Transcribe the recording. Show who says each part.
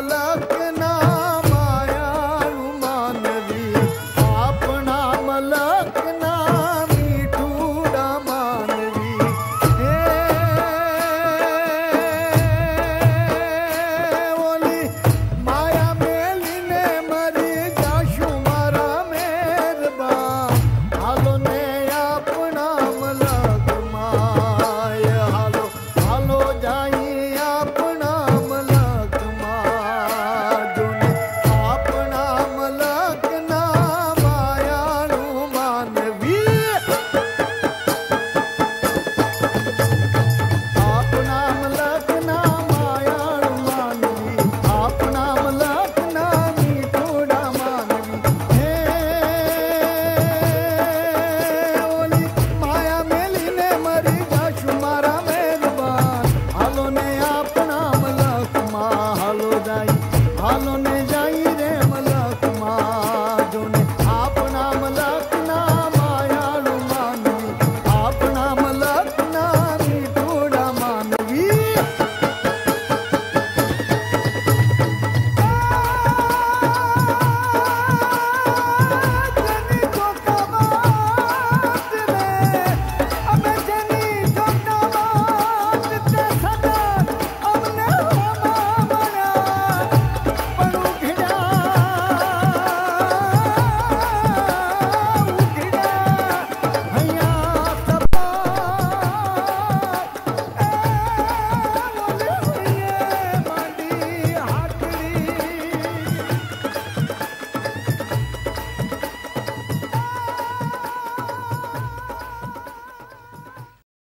Speaker 1: love.